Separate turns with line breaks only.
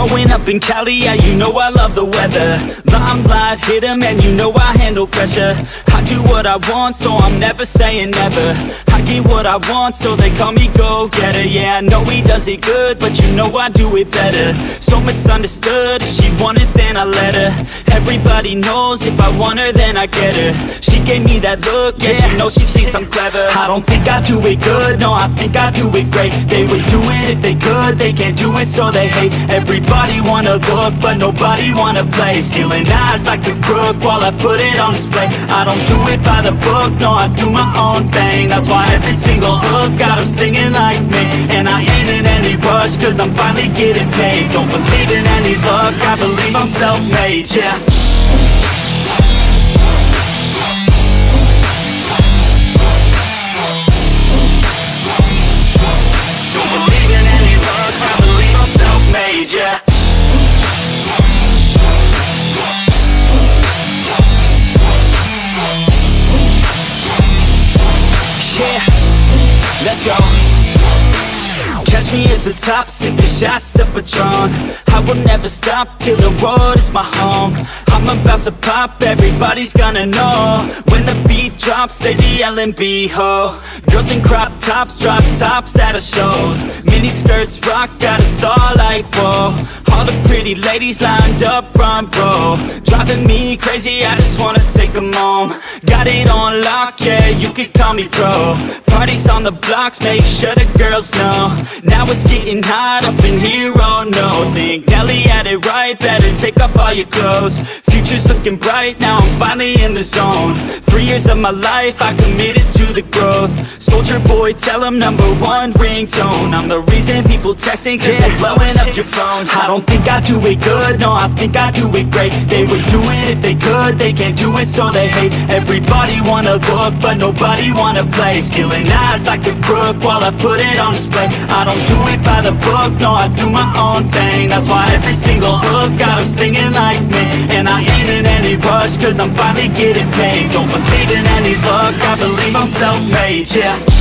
Growing up in Cali, yeah, you know I love the weather. Limelight hit 'em and you know I handle pressure. I do what I want, so I'm never saying never. I get what I want, so they call me go-getter. Yeah, I know he does it good, but you know I do it better. So misunderstood, if she wanted then I let her. Everybody knows if I want her then I get her. She gave me that look, yeah, she knows she thinks I'm clever. I don't think I do it good, no, I think I do it great. They would do it if they could, they can't do it so they hate Everybody wanna look, but nobody wanna play. Stealing eyes like a crook while I put it on display. I don't do it by the book, no, I do my own thing. That's why every single hook got 'em singing like me. And I ain't in any rush, cause I'm finally getting paid. Don't believe in any luck, I believe I'm self-made, yeah me at the top, sipping shots of Patron I will never stop till the road is my home. I'm about to pop, everybody's gonna know. When the beat drops, they be yelling B-ho Girls in crop tops, drop tops at our shows. Mini skirts rock, got us all like whoa. All the pretty ladies lined up front row. Driving me crazy, I just wanna take them home. Got it on lock, yeah, you could call me pro. Parties on the blocks, make sure the girls know. Now it's getting hot up in here, oh no Think Nelly had it right, better take off all your clothes. Future's looking bright, now I'm finally in the zone. Three years of my life, I committed to the growth. Soulja Boy, tell 'em number one ringtone. I'm the reason people texting, cause they blowing up your phone. I don't think I do it good, no, I think I do it great. They would do it if they could, they can't do it so they hate. Everybody wanna look, but nobody wanna play. Stealing eyes like a crook while I put it on display. I don't do it by the book, no, I do my own thing. That's why every single hook got 'em singing like me. And I ain't in any rush, cause I'm finally getting paid. Don't believe in any luck, I believe I'm self-made, yeah